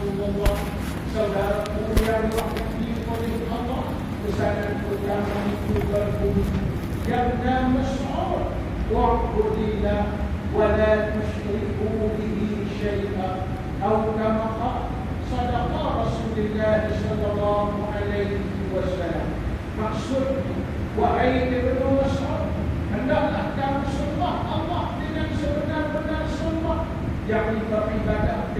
Rasulullah Saudara yang diwakili oleh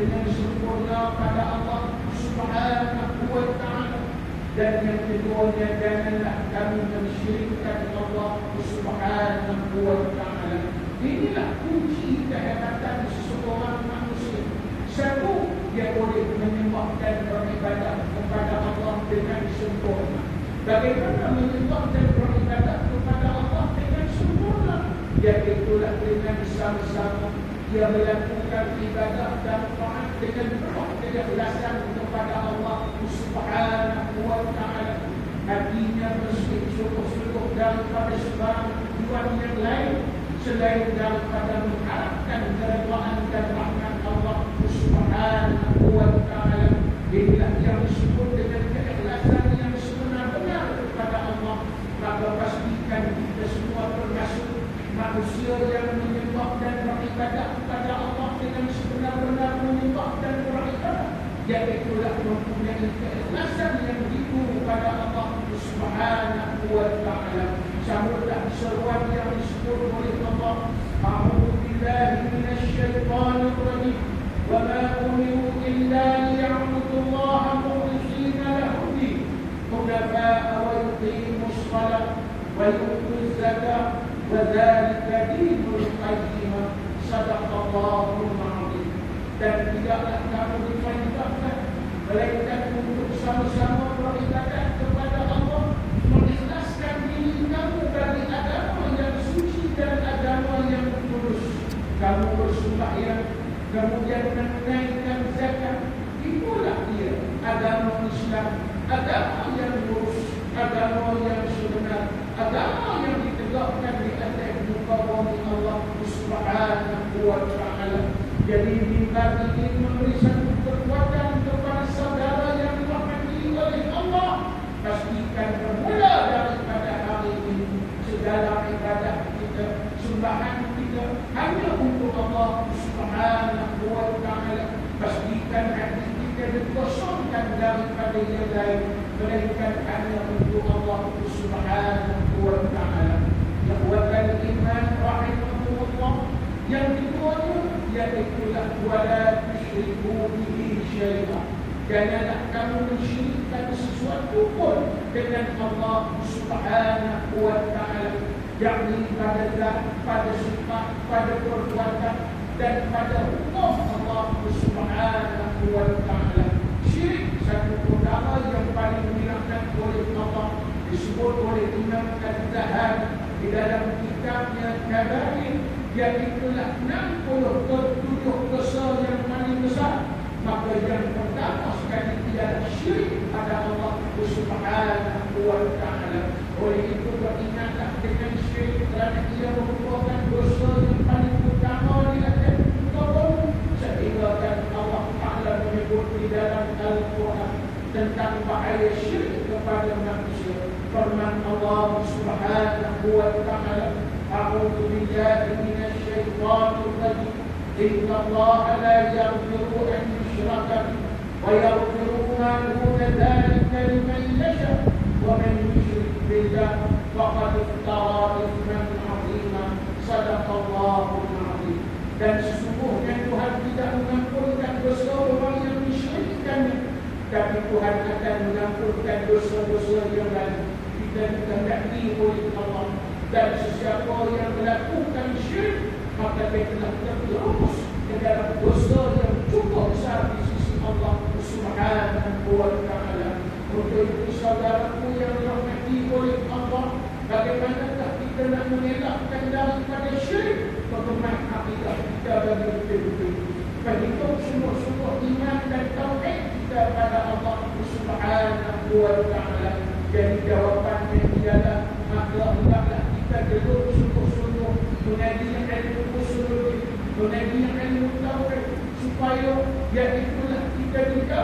dengan sempurna pada Allah Subhanahu wa ta'ala. Dan yang keduanya janganlah kami mensyirikkan Allah Subhanahu wa ta'ala. Inilah kunci kehebatan seseorang manusia. Satu, dia boleh menyembah dan beribadah kepada Allah dengan sempurna. Bagaimana menyembah dan beribadah kepada Allah dengan sempurna? Yaitu dengan sama-sama dia melakukan ibadah dan taat dengan penuh keikhlasan kepada Allah Subhanahu wa taala. Hatinya bersih sungguh-sungguh daripada sebarang tujuan yang lain selain daripada mengharapkan keredaan dan rahmat Allah Subhanahu wa taala. Inilah yang disebut bersembahyang kemudian menunaikan zakat itulah dia agama Islam agama yang lurus agama yang sebenar agama yang ditegakkan di atas muka bumi Allah Subhanahu wa taala. Jadi mimbar ini memberi satu kekuatan kepada saudara yang dirahmati oleh Allah. Pastikan bermula daripada hari ini segala ibadah kita, sembahan أم يقول الله سبحانه وتعالى تثبيتا عديدك بالتصرفا لا فبين ذلك فليس أن يقول الله سبحانه وتعالى يقوة الإيمان رحمه الله. يملكون يملك له ولا تشركوا به شيئا. كان nak kamu mensyirikkan sesuatu pun dengan Allah Subhanahu wa taala Yakni pada zat, pada sifat, pada perbuatan Dan pada hukum Allah subhanahu wa ta'ala. Syirik satu perkara yang paling dilakukan oleh Allah Disebut oleh Imam Al-Zahabi di dalam kitabnya Kabair yang itulah 67 dosa yang paling besar. Maka yang pertama sekali tidak syirik pada Allah Subhanahu wa taala. Oleh itu beringatlah dengan ويغفر ما دون ذلك لمن يشاء ومن يشرك بالله فقد افترى إثما عظيما صدق الله العظيم dan sesungguhnya Tuhan tidak mengampunkan dosa orang yang mensyirikkannya tapi Tuhan akan mengampunkan dosa-dosa yang lain kita dikehendaki oleh Allah dan sesiapa yang melakukan syirik maka dia telah terjerumus ke dalam dosa yang cukup besar di sisi Allah Subhanahu wa taala. Untuk itu saudaraku yang dirahmati oleh Allah, bagaimanakah kita nak mengelakkan daripada syirik? Bagaimana akidah kita bagi betul-betul? Berhitung sungguh-sungguh iman dan tauhid kita pada Allah Subhanahu wa taala. Jadi jawapannya ialah maka hendaklah kita duduk sungguh-sungguh mengaji ilmu usul mengaji ilmu tauhid supaya iaitulah kita juga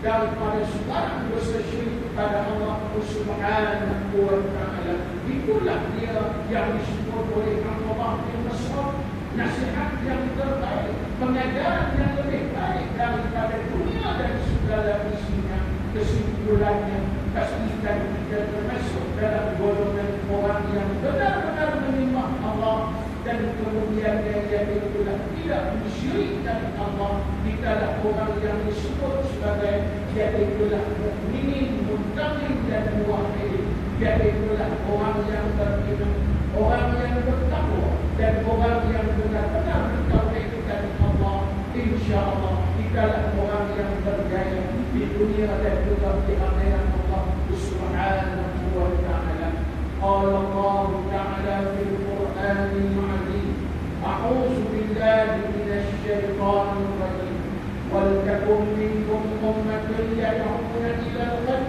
daripada segala dosa syirik kepada Allah Subhanahu wa taala. Itulah dia yang disebut oleh Allah yang Mas'ud nasihat yang terbaik, pengajaran yang lebih baik daripada dunia dan segala isinya. Kesimpulannya, pastikan kita termasuk dalam golongan orang yang benar-benar menyembah Allah dan kemudian dia itulah tidak mensyirikkan Allah tidaklah orang yang disebut sebagai dia itulah mukminin muttaqin dan muwahhid dia itulah orang yang beriman orang yang bertakwa dan orang yang benar-benar mentauhidkan Allah. Insyaallah tidaklah orang yang berjaya di dunia dan juga di akhirat. Allah subhanahu wa ta'ala. Allah Ta'ala fil Quran al-Azim أعوذ بالله من الشيطان الرجيم. ولتكن منكم أمة يدعون إلى الغد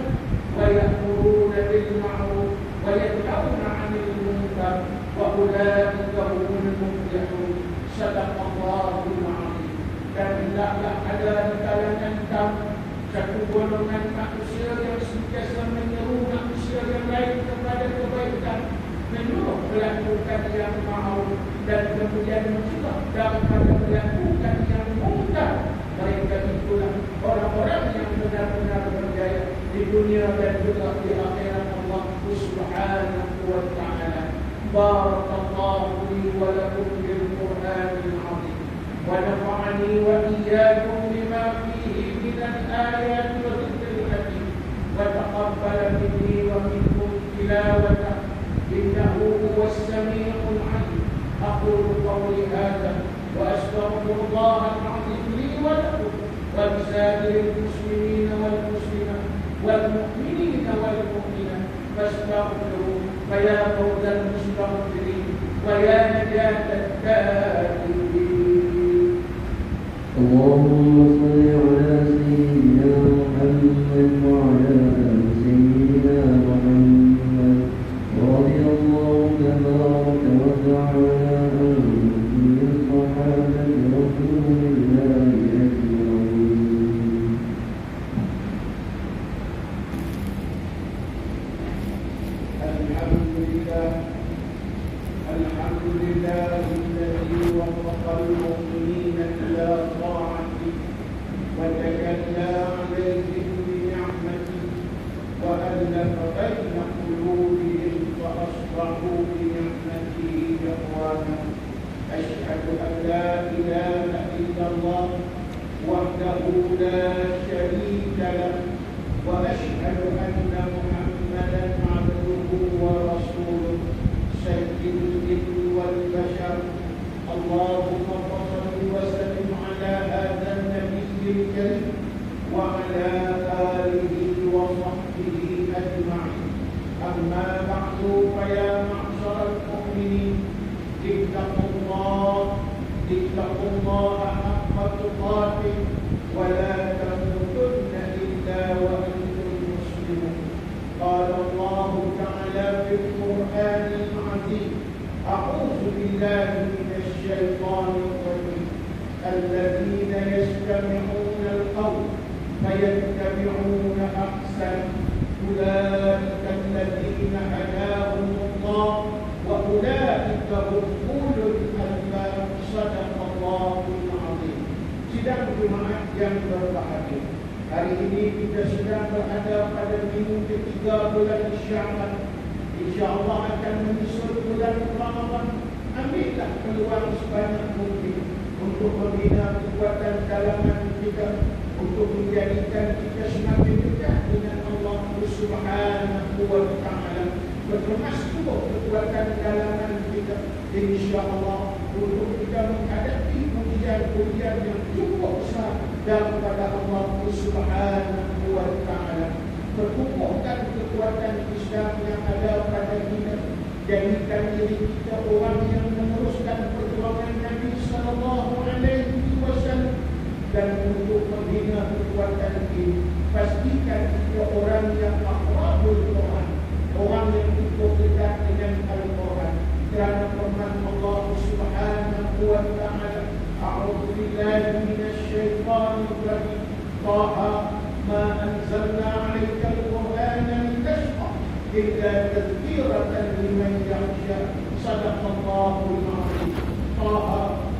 ويأمرون بالمعروف وينهون عن المنكر وأولئك هم المفلحون. صدق الله العظيم. كلا كذلك لن ينتهوا تكون من أقصر يمسك من يوم أقصر يمسك كبير كبير من يوم يمسك يمسك dan kemudian juga dalam pada melakukan yang mudah mereka itulah orang-orang yang benar-benar berjaya di dunia dan juga di akhirat Allah Subhanahu wa taala. Barakallahu li wa lakum bil qur'an al azim. Wa nafa'ani wa iyyakum bima fihi min al ayat wa dhikr hakim. Wa taqabbal minni wa minkum tilawata innahu huwas samiu أقول قولي هذا وأستغفر الله العظيم لي ولكم ولسائر المسلمين والمسلمات والمؤمنين والمؤمنات فاستغفروا فيا فوز المستغفرين ويا نجاة التائبين. اللهم صل على إخوانا أشهد أن لا إله إلا الله وحده لا شريك له وأشهد أن محمدا عبده ورسوله سيد الجن والبشر. اللهم صل وسلم على هذا النبي الكريم وعلى آله وصحبه أجمعين. أما بعد فيا معشر المؤمنين اتقوا الله اتقوا الله حق تقاته ولا تموتن إلا وأنتم مسلمون. قال الله تعالى في القرآن العظيم أعوذ بالله من الشيطان الرجيم. الذين يستمعون القول فيتبعون أحسن. أولئك الذين هداهم الله وأولئك هم أولو الألباب صدق الله العظيم Sidang jemaat yang berbahagia Hari ini kita sedang berada pada minggu ketiga bulan Syaban InsyaAllah akan menyusul bulan Ramadan Ambillah peluang sebanyak mungkin Untuk membina kekuatan dalaman kita Untuk menjadikan kita semakin dekat dengan Allah Subhanahu wa ta'ala Berkemas juga kekuatan dalaman kita InsyaAllah Untuk kita menghadapi ujian-ujian yang cukup besar daripada Allah Subhanahu wa taala. Berkukuhkan kekuatan Islam yang ada pada kita. Jadikan diri kita orang yang meneruskan perjuangan Nabi sallallahu alaihi wasallam dan untuk membina kekuatan ini pastikan kita orang yang aqrabul Quran, orang yang بالله من الشيطان الرجيم طه ما أنزلنا عليك القرآن لتشقى إلا تذكرة لمن يخشى صدق الله العظيم طه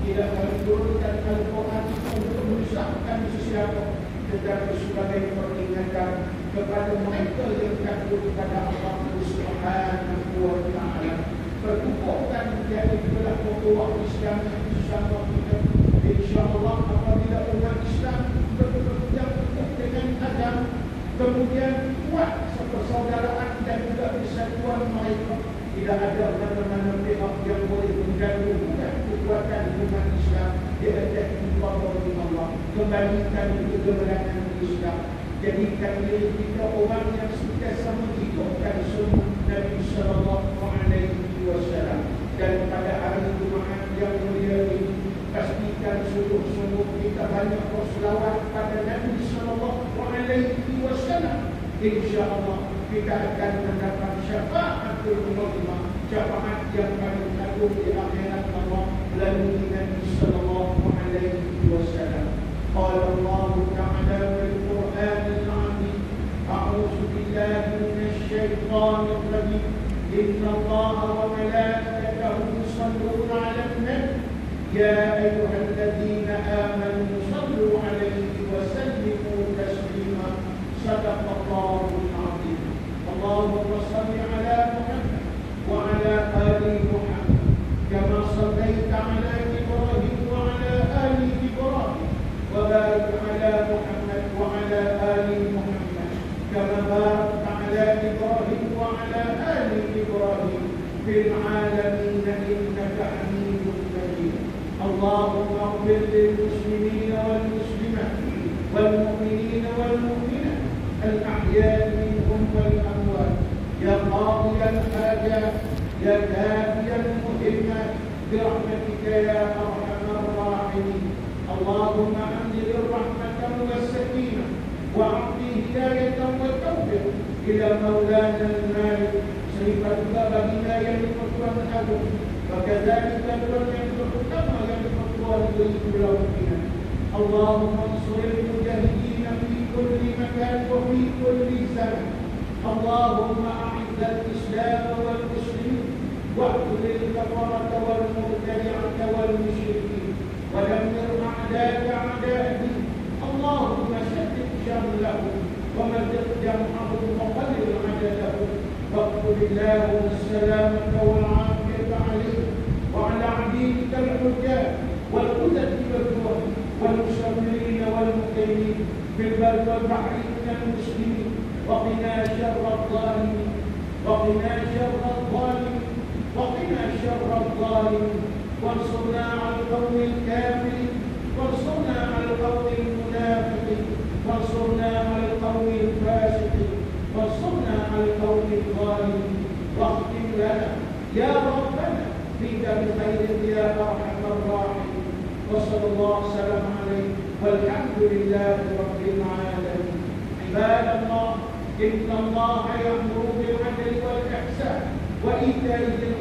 tidak menurunkan Al-Quran untuk menyusahkan sesiapa tetapi sebagai peringatan kepada mereka yang takut kepada Allah Subhanahu wa taala. Perkumpulan menjadi belah pokok Islam bersama kita. Kemudian kuat persaudaraan dan juga persatuan mereka. Tidak ada mana-mana pihak yang boleh mengganggu bukan kekuatan umat Islam di atas kepada Allah. Kembalikan kebenaran Islam. Jadikan diri kita orang yang sentiasa menghidupkan sunnah Nabi Sallallahu Alaihi Wasallam. Dan pada hari Jumaat yang mulia ini pastikan sungguh-sungguh kita banyak berselawat pada Nabi Sallallahu Alaihi Wasallam insyaAllah kita akan mendapat syafaatul mu'limah syafaat yang paling agung di akhirat Allah melalui Nabi sallallahu alaihi wasallam قال الله تعالى في القرآن العظيم أعوذ بالله من الشيطان الرجيم إن الله وملائكته يصلون على النبي يا أيها الذين آمنوا صلوا عليه وسلموا صدق الله العظيم اللهم صل على محمد وعلى آل محمد كما صليت على إبراهيم وعلى آل إبراهيم وبارك على محمد وعلى آل محمد كما باركت على إبراهيم وعلى آل إبراهيم في العالمين إنك حميد مجيد اللهم اغفر للمسلمين والمسلمات والمؤمنين والمؤمنات الأحياء منهم والأموات يا قاضي الحاجات يا كافي المهمات برحمتك يا أرحم الراحمين. اللهم أنزل الرحمة والسكينة وأعطي هداية والتوفيق إلى مولانا المالك صفة باب هداية الفتوى أبو وكذلك الوجه كما ينفق والبيت ربنا اللهم انصر في كل مكان وفي كل زمن. اللهم أعز الإسلام والمسلمين واقتل الكفرة والمبتدعة والمشركين ودمر أعداءك اعداء الدين اللهم شتت شملهم ومزق جمعهم وقلل عددهم. واقتل اللهم السلامة والعافية عليهم وعلى عبيدك الحجاج. والمقيمين في البر والبحر من المسلمين وقنا شر الظالمين. وقنا شر الظالمين. وقنا شر الظالمين. وانصرنا على القوم الكافرين. وانصرنا على القوم المنافقين. وانصرنا على القوم الفاسقين. وانصرنا على القوم الظالمين. واختم لنا يا ربنا فيك بخير يا أرحم الراحمين. وصلى الله وسلم عليه. والحمد لله رب العالمين عباد الله إن الله يأمر بالعدل والإحسان وإيتاء ذي